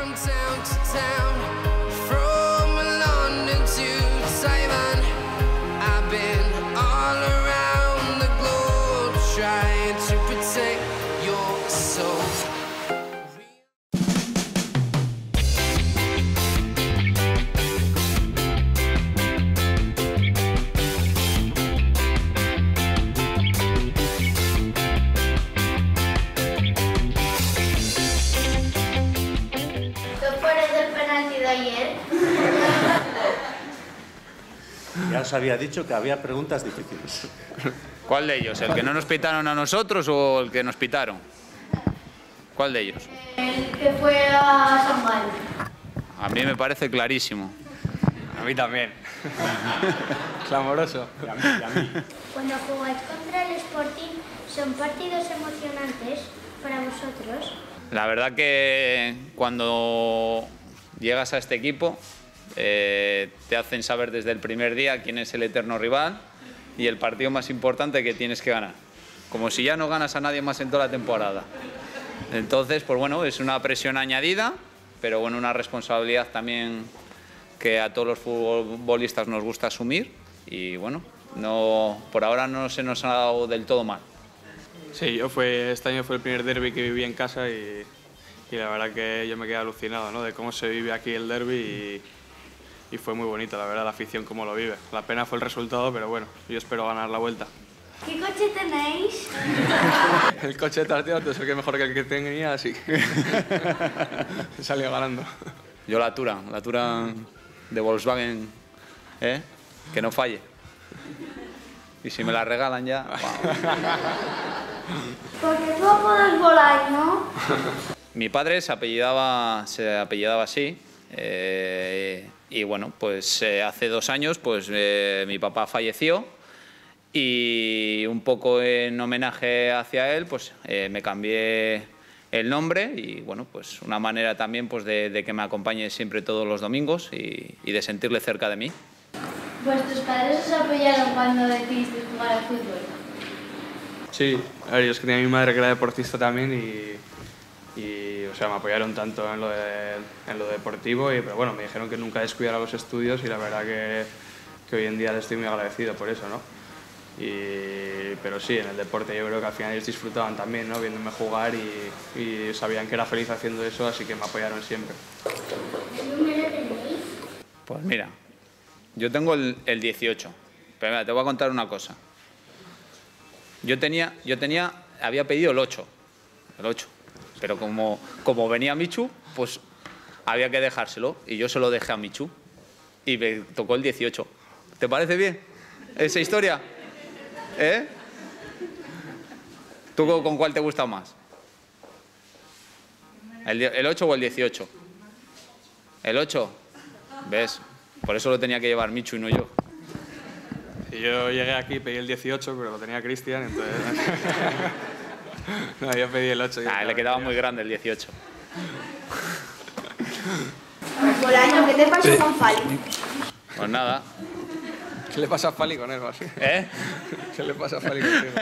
from town to town, ayer? Ya os había dicho que había preguntas difíciles. ¿Cuál de ellos? ¿El que no nos pitaron a nosotros o el que nos pitaron? ¿Cuál de ellos? El que fue a San Galo. A mí me parece clarísimo. A mí también. Clamoroso. Cuando jugáis contra el Sporting, ¿son partidos emocionantes para vosotros? La verdad que cuando llegas a este equipo eh, te hacen saber desde el primer día quién es el eterno rival y el partido más importante que tienes que ganar. Como si ya no ganas a nadie más en toda la temporada. Entonces, pues bueno, es una presión añadida, pero bueno, una responsabilidad también que a todos los futbolistas nos gusta asumir y bueno, no, por ahora no se nos ha dado del todo mal. Sí, yo fue, este año fue el primer derby que viví en casa y, y la verdad que yo me quedé alucinado ¿no? de cómo se vive aquí el derby y, y fue muy bonito, la verdad, la afición cómo lo vive. La pena fue el resultado, pero bueno, yo espero ganar la vuelta. ¿Qué coche tenéis? El coche de Tarteo es el que es mejor que el que tenía, así que salió ganando. Yo la Tura, la Tura de Volkswagen, ¿eh? que no falle. Y si me la regalan ya. Porque tú apodas volar, ¿no? Mi padre se apellidaba, se apellidaba así. eh, y bueno, pues eh, hace dos años pues, eh, mi papá falleció y un poco en homenaje hacia él pues eh, me cambié el nombre y bueno, pues una manera también pues, de, de que me acompañe siempre todos los domingos y, y de sentirle cerca de mí. ¿Vuestros padres os apoyaron cuando decidisteis jugar al fútbol? Sí, a ver, yo es que tenía mi madre que era deportista también y, y, o sea, me apoyaron tanto en lo, en lo deportivo, y, pero bueno, me dijeron que nunca descuidara los estudios y la verdad que, que hoy en día les estoy muy agradecido por eso, ¿no? Y, pero sí, en el deporte yo creo que al final ellos disfrutaban también, ¿no? Viéndome jugar y, sabían que era feliz haciendo eso, así que me apoyaron siempre. Pues mira, yo tengo el, el 18. Pero mira, te voy a contar una cosa. Yo tenía, yo tenía, había pedido el 8. El 8. Pero como, como venía Michu, pues había que dejárselo. Y yo se lo dejé a Michu. Y me tocó el 18. ¿Te parece bien esa historia? ¿Eh? ¿Tú con, cuál te gusta más? ¿El, ¿El 8 o el 18? ¿El 8? ¿Ves? Por eso lo tenía que llevar Michu y no yo. Yo llegué aquí, pedí el 18, pero lo tenía Cristian, entonces... no, yo pedí el 8. Ah, le quedaba muy grande el 18. Bolaño, ¿qué te pasó con Fali? Pues nada. ¿Qué le pasa a Fali con él, así? ¿Eh? ¿Qué le pasa a Fali contigo?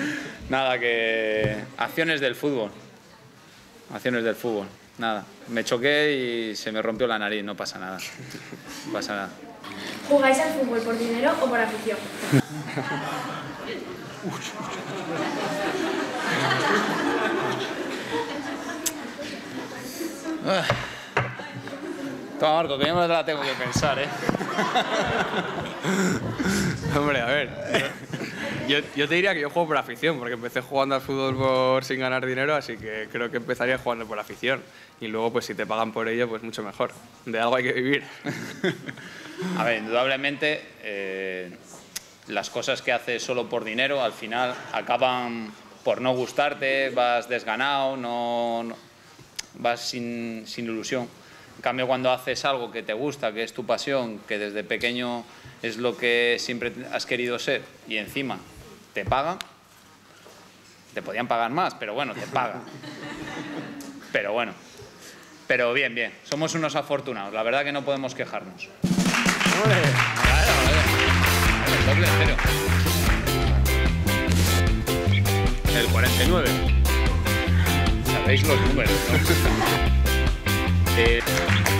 Nada, que acciones del fútbol. Acciones del fútbol. Nada. Me choqué y se me rompió la nariz, no pasa nada. No pasa nada. ¿Jugáis al fútbol por dinero o por afición? Toma, Marco, que yo me la tengo que pensar, ¿eh? Hombre, a ver. Yo, yo te diría que yo juego por afición, porque empecé jugando al fútbol por, sin ganar dinero, así que creo que empezaría jugando por afición. Y luego, pues si te pagan por ello, pues mucho mejor. De algo hay que vivir. A ver, indudablemente eh, las cosas que haces solo por dinero al final acaban por no gustarte, vas desganado, no, no- vas sin, sin ilusión. En cambio, cuando haces algo que te gusta, que es tu pasión, que desde pequeño es lo que siempre has querido ser y encima te pagan, te podían pagar más, pero bueno, te pagan. Pero bueno, pero bien, bien, somos unos afortunados, la verdad que no podemos quejarnos. El 49. Sabéis los números, ¿no? Sí.